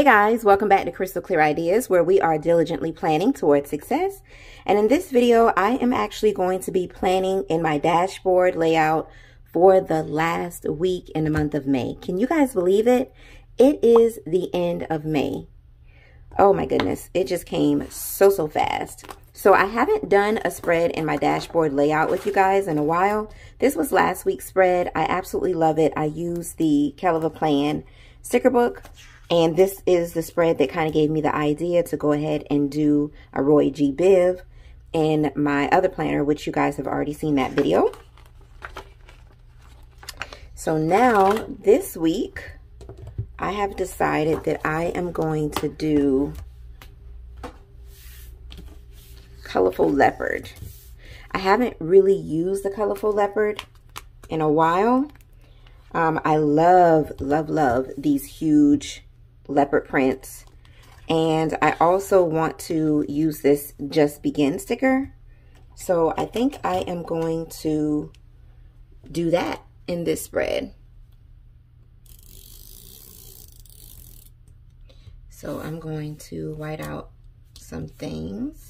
Hey guys, welcome back to Krystal Klear Ideas where we are diligently planning towards success. And in this video, I am actually going to be planning in my dashboard layout for the last week in the month of May. Can you guys believe it? It is the end of May. Oh my goodness, it just came so, so fast. So I haven't done a spread in my dashboard layout with you guys in a while. This was last week's spread. I absolutely love it. I use the Keleva Plan sticker book and this is the spread that kind of gave me the idea to go ahead and do a Roy G. Biv in my other planner, which you guys have already seen that video. So now, this week, I have decided that I am going to do Colorful Leopard. I haven't really used the Colorful Leopard in a while. Um, I love, love, love these huge leopard prints. And I also want to use this Just Begin sticker. So I think I am going to do that in this spread. So I'm going to white out some things.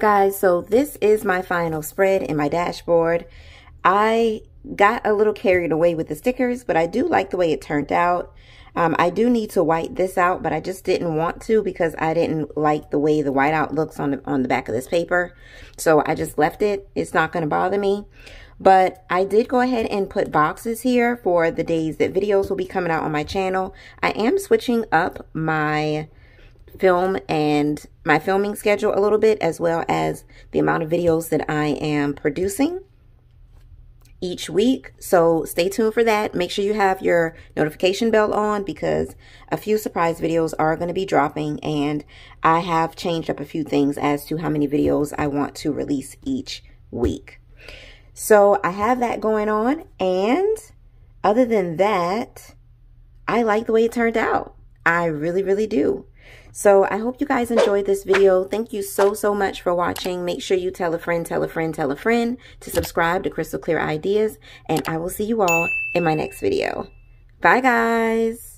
Guys, so this is my final spread in my dashboard. I got a little carried away with the stickers, but I do like the way it turned out. Um, I do need to white this out, but I just didn't want to because I didn't like the way the whiteout looks on the, on the back of this paper. So I just left it. It's not going to bother me. But I did go ahead and put boxes here for the days that videos will be coming out on my channel. I am switching up my film and my filming schedule a little bit as well as the amount of videos that I am producing each week. So stay tuned for that. Make sure you have your notification bell on because a few surprise videos are going to be dropping and I have changed up a few things as to how many videos I want to release each week. So I have that going on and other than that, I like the way it turned out. I really, really do. So I hope you guys enjoyed this video. Thank you so, so much for watching. Make sure you tell a friend, tell a friend, tell a friend to subscribe to Krystal Klear Ideas. And I will see you all in my next video. Bye, guys.